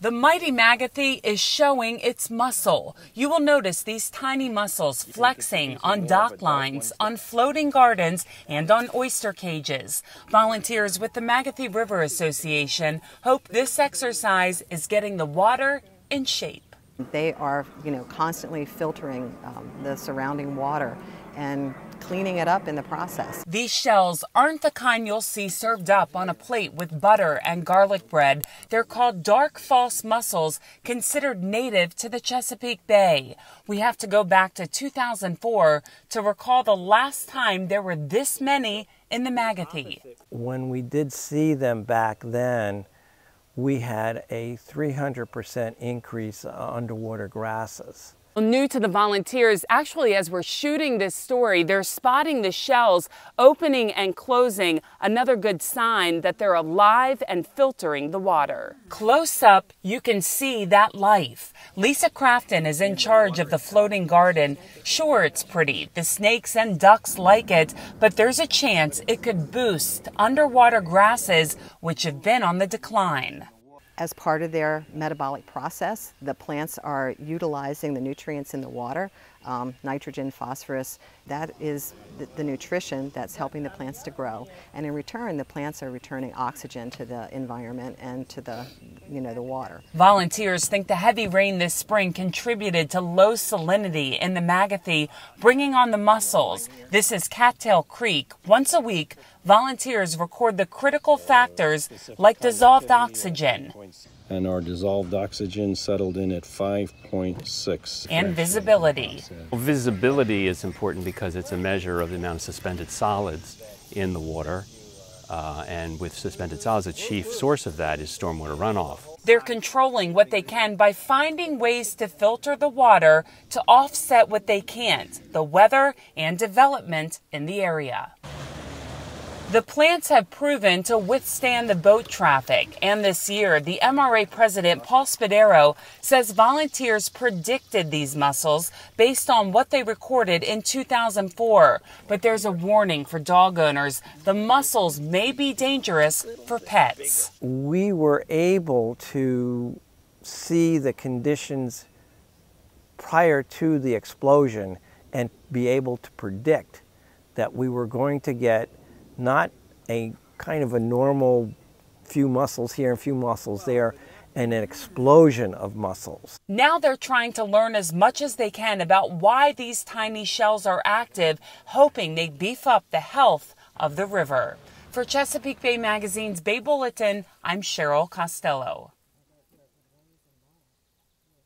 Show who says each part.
Speaker 1: The mighty Magothy is showing its muscle. You will notice these tiny muscles flexing on dock lines, on floating gardens, and on oyster cages. Volunteers with the Magothy River Association hope this exercise is getting the water in shape.
Speaker 2: They are, you know, constantly filtering um, the surrounding water and cleaning it up in the process.
Speaker 1: These shells aren't the kind you'll see served up on a plate with butter and garlic bread. They're called dark false mussels, considered native to the Chesapeake Bay. We have to go back to 2004 to recall the last time there were this many in the Magothy.
Speaker 3: When we did see them back then, we had a 300% increase underwater grasses.
Speaker 1: New to the volunteers, actually, as we're shooting this story, they're spotting the shells opening and closing, another good sign that they're alive and filtering the water. Close up, you can see that life. Lisa Crafton is in charge of the floating garden. Sure, it's pretty. The snakes and ducks like it, but there's a chance it could boost underwater grasses, which have been on the decline.
Speaker 2: As part of their metabolic process, the plants are utilizing the nutrients in the water, um, nitrogen, phosphorus. That is the, the, nutrition that's helping the plants to grow. And in return, the plants are returning oxygen to the environment and to the, you know, the water.
Speaker 1: Volunteers think the heavy rain this spring contributed to low salinity in the Magothy, bringing on the mussels. This is Cattail Creek. Once a week, volunteers record the critical factors like dissolved oxygen.
Speaker 4: And our dissolved oxygen settled in at 5.6.
Speaker 1: And visibility.
Speaker 5: Well, visibility is important because it's a measure of the amount of suspended solids in the water. Uh, and with suspended solids, the chief source of that is stormwater runoff.
Speaker 1: They're controlling what they can by finding ways to filter the water to offset what they can't, the weather and development in the area. The plants have proven to withstand the boat traffic, and this year, the MRA president Paul Spadaro says volunteers predicted these mussels based on what they recorded in 2004. But there's a warning for dog owners the mussels may be dangerous for pets.
Speaker 3: We were able to see the conditions prior to the explosion and be able to predict that we were going to get not a kind of a normal few mussels here and few mussels there, and an explosion of mussels.
Speaker 1: Now they're trying to learn as much as they can about why these tiny shells are active, hoping they beef up the health of the river. For Chesapeake Bay Magazine's Bay Bulletin, I'm Cheryl Costello.